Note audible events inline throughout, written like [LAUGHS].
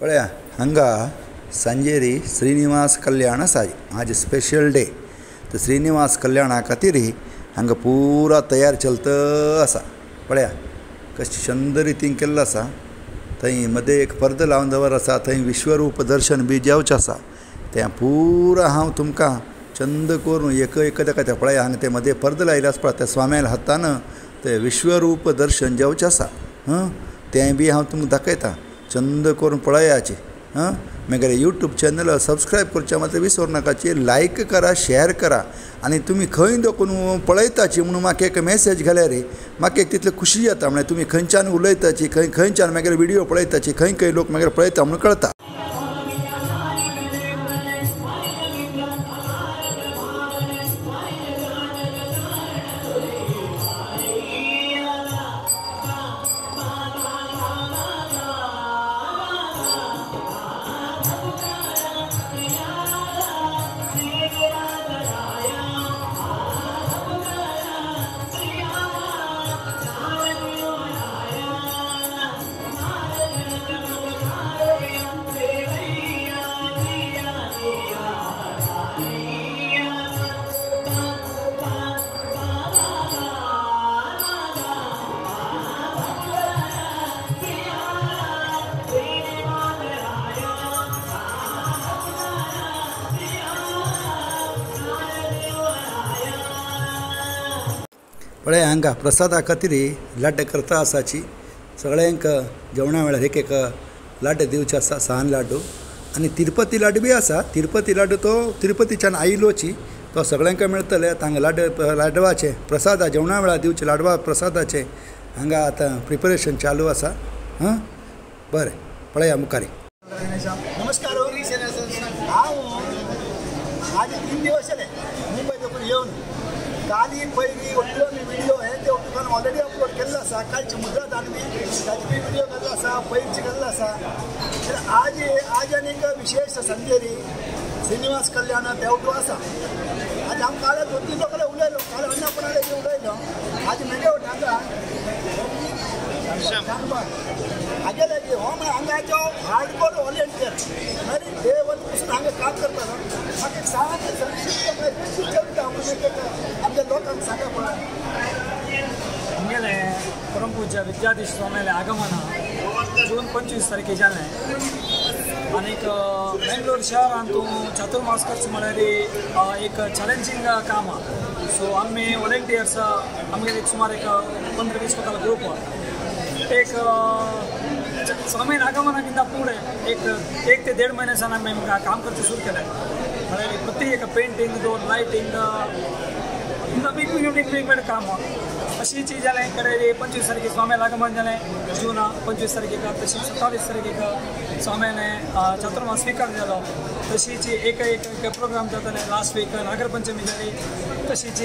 पळया हांगा सांजेरी श्रीनिवास कल्याण आसा आज स्पेशल डे तर श्रीनिवास कल्याणा खातीर हांगा पुरा तयार चलत आसा पळया कशें छंद रितीन केल्लो आसा थंय मदें एक पर्द लावन दवर आसा थंय विश्वरूप दर्शन बी जेवचें आसा तें पुरा हांव तुमकां चंद करून एक एक दाखयता पळया हांगा तें मदें पर्द लायले आसा पळय त्या स्वाम्याल हातान तें विश्वरूप दर्शन जेवचें आसा हं तें बी हांव तुमकां दाखयतां छंद करून पळयाचे हां? मागीर यूट्यूब चॅनल सबस्क्रायब करचें मात्र विसरू नाकाची लायक करा शेअर करा. आनी तुमी खंय दोकून पळयताची म्हणून म्हाका एक मॅसेज घाल्यार म्हाका एक तितली खुशी जाता म्हळ्यार तुमी खंयच्यान उलयताची खंय खंयच्यान मागीर व्हिडियो पळयताची खंय खंय लोक मागीर पळयता म्हणून कळटा हांगा प्रसादा खातीर लाड्ड करता आसाची सगळ्यांक जेवणा वेळार एक एक लाड्ड दिवचे आसा साहन लाडू. आनी तिरुपती लाडू बी आसा तिरुपती लाडू तो तिरुपतीच्यान आयिल्लोची तो सगळ्यांक मेळटले हांगा लाड लाडवाचे प्रसादा जेवणा वेळार दिवचे लाडवा प्रसादाचे हांगा आतां प्रिपरेशन चालू आसा हां? बरें पळया मुखारी. नमस्कार हो, हांव हो. आज तीन दिवस जाले मुंबय येवन काली पयली आसा कालची आनी बी ताची व्हिडिओ घातलो आसा पयलीची घातलो आसा आज आज आनीक विशेष संजेरी श्रीनिवास कल्याण देवटो आसा आज हांव काल दोन तीन लोकांना उलयलो. काल अन्नपणाले उलयलो. आज मेगे हांगा हागे लागीं हो म्हळ्यार हांगाचो हार्डकोर व्हॉलेंटियर म्हणजे डे वन पासून हांगा काम करता. म्हाका सारकें संक्षिप्त विचारता म्हणून आमच्या लोकांक सांगा पळय परमपूज्य विद्यार्थी स्वामीले आगमन जून पंचवीस तारखे जालें आनीक बेंगलोर शहरान तूं चातुर्मास एक चॅलेंजींग काम. आहा सो आमी वॉलेंटियर्स आमगेले एक सुमार एक पंदरा वीस लोकांचो ग्रूप एक स्वामीन आगमनाकिंत फुडें एक एक ते देड म्हयने आम्ही आमी काम करचें सुरू केलें म्हळ्यार प्रत्येक पेंटींग दोन लायटींग तिजो बीग युनिट पेमेंट काम अशी जी जालें पंचवीस तारखेक आम्या लागोन जालें जून पंचवीस तारखेक तशी सत्तावीस तारखेक स्वाम्याने चातुर्मास स्वीकार जालो तशीच एक एक एक प्रोग्राम जाताले लास्ट वीक नागरपंचमी जाली तशीच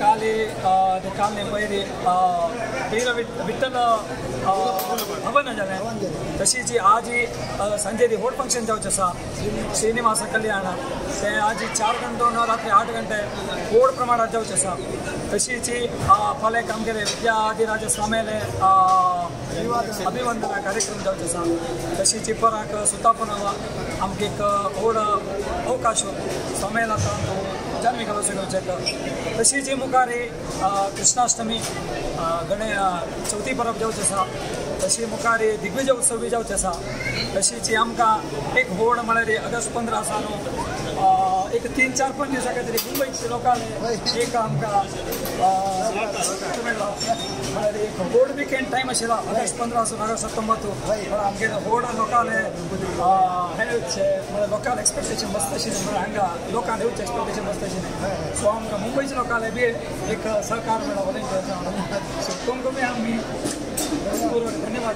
काले कालने पयली वीर विठ्ठल हवन जालें तशीच आज संजय व्होट फंक्शन जावचें आसा श्रीनिवास कल्याण तें आज चार गंटो रात्री आठ घंटे व्होड प्रमाणात जावचें आसा तशीच फाल्यां आमगेले विद्या आदिराज स्वामेले अभिवंदना कार्यक्रम जावचे आसा तशीच पराक सुतापण आमकां एक व्हड अवकाश स्वामेला जन्मी घालूंक जी मुखार कृष्णाष्टमी गणे चवथी परब जावचे आसा तशी मुखार दिग्विजय उत्सव बी जावचें आसा तशीच आमकां एक व्हड म्हळ्यार ऑगस्ट पंदरा सावन एक तीन चार पाँच दिसां खातीर मुंबयचे लोकांले एक आमकां म्हळ्यार एक व्हड विकेंड टायम आशिल्लो ऑगस्ट पंदरा सावन ऑगस्ट सप्टेंबर आमगेले व्हड लोकांले हेल्थचे म्हळ्यार एक्सपेक्टेशन बसता आशिल्लें म्हळ्यार हांगा लोकांक एक्सपेक्टेशन बसता आशिल्लें सो आमकां मुंबयच्या लोकांले बी एक सहकार मेळ्ळो वॉलेंटियर्स सो तुमकां बी आमी धन्यवाद.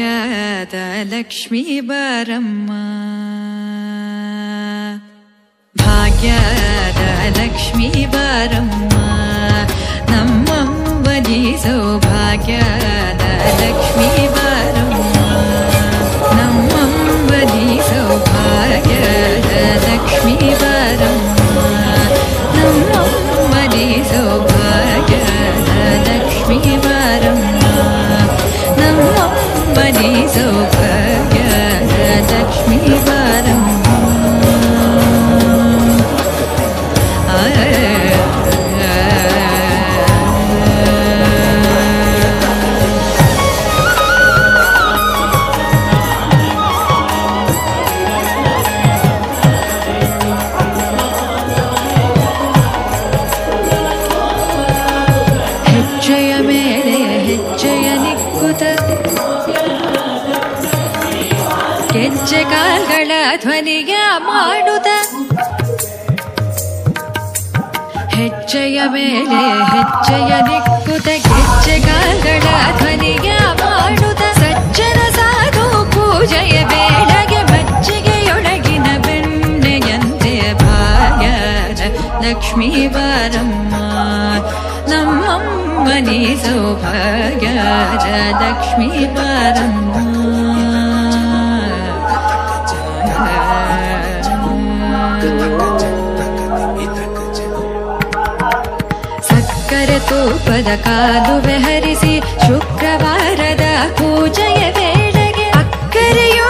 भाग्यदलक्ष्मी वारम् भाग्यदलक्ष्मी वारम् ಧ್ವನಿಯ ಹೆಚ್ಚಯ ಹೆಜ್ಜೆಯ ಮೇಲೆ ಹೆಜ್ಜೆಯ ನಿಕ್ಕುತ ಗೆಜ್ಜೆಗಾಲ್ಗಳ ಧ್ವನಿಯ ಮಾಡುತ್ತ ಸಜ್ಜನ ಸಾಧು ಪೂಜೆಯ ಬೇಡಗೆ ಮಜ್ಜಿಗೆಯೊಳಗಿನ ಬೆಣ್ಣೆಯಂತೆ ಭಾಗ್ಯ ಲಕ್ಷ್ಮೀ ಬಾರಮ್ಮ. ನಮ್ಮಮ್ಮನಿ ಸೌಭಾಗ್ಯ ಲಕ್ಷ್ಮೀ ಬಾರಮ್ಮ. ರೂಪದ ಕಾದು ಬೆಹರಿಸಿ ಶುಕ್ರವಾರದ ಪೂಜೆಯ ವೇಳೆಗೆ ಅಕ್ಕರೆಯು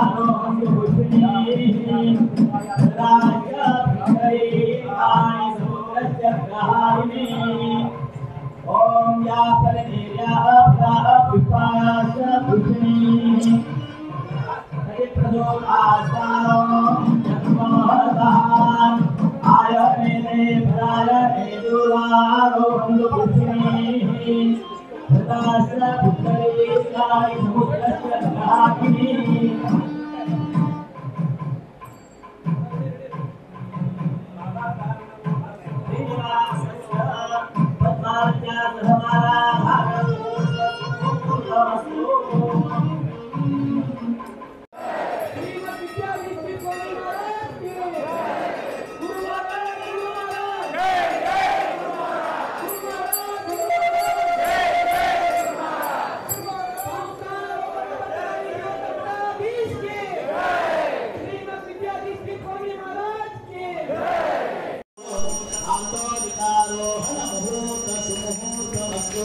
Oh. [LAUGHS] मुहूर्त सुमुहूर्तमस्तु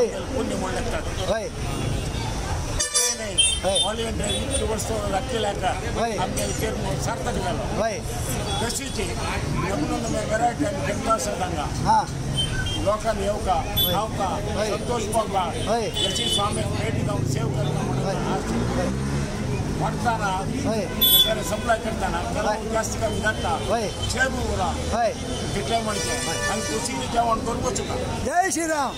हाय पुण्य म्हणतात हाय ऑलिव्ह इतकी वर्ष लागलेल्या का आमच्या विचार सार्थक झाला कशीची म्हणून गराट आणि जनता सांगा हाँ लोकांना येऊ का खाऊ का संतोष पाव का जशी स्वामी भेटी जाऊन सेव करणं म्हणून होय वाटताना होय त्याला सप्लाय करताना त्याला होय. जास्त कमी जाता होय. शेबू उरा होय तिथे म्हणते आणि कृषी जेवण करू का जय श्रीराम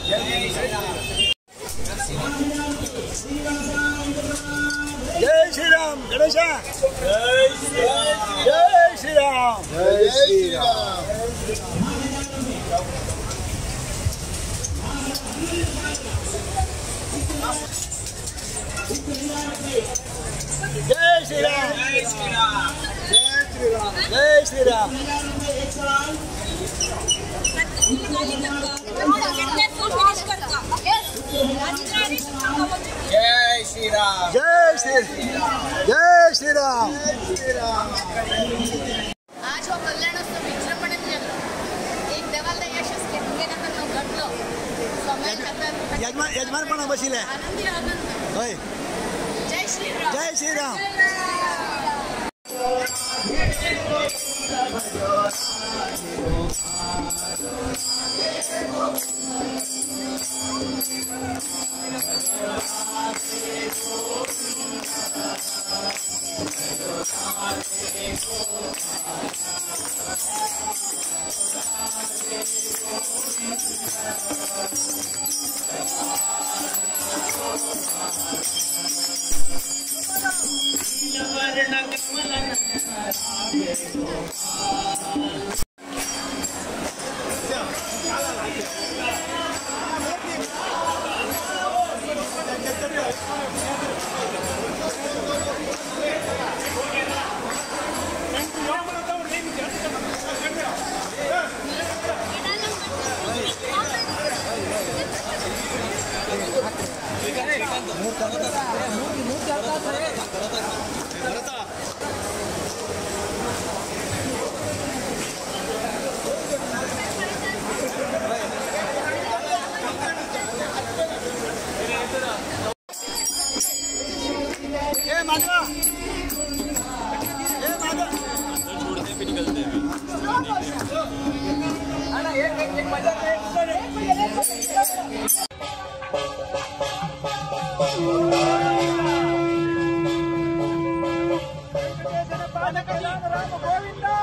जय श्रीराम गणेशा जय श्रीराम जय श्रीराम जय श्रीराम जय श्रीराम जय श्रीराम जय श्रीराम जय श्री राम जय श्रीराम आज हो कल्याणोत्सव विजृंभणेन जाल्लो एक देवाला यशस्वी तुमगेनंतर न्हू घडलो. सोम्यान खातर यजमान यजमानपणा बशिले आनंदी आनंद. होय. 再吃一 ए माधवा ए माधवा छोड़ते भी निकलते हैं ना एक एक मज़ा राम गोविंदा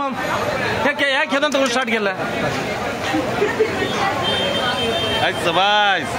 मग याके या खेळून तू स्टार्ट केलं आज सबास